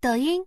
抖音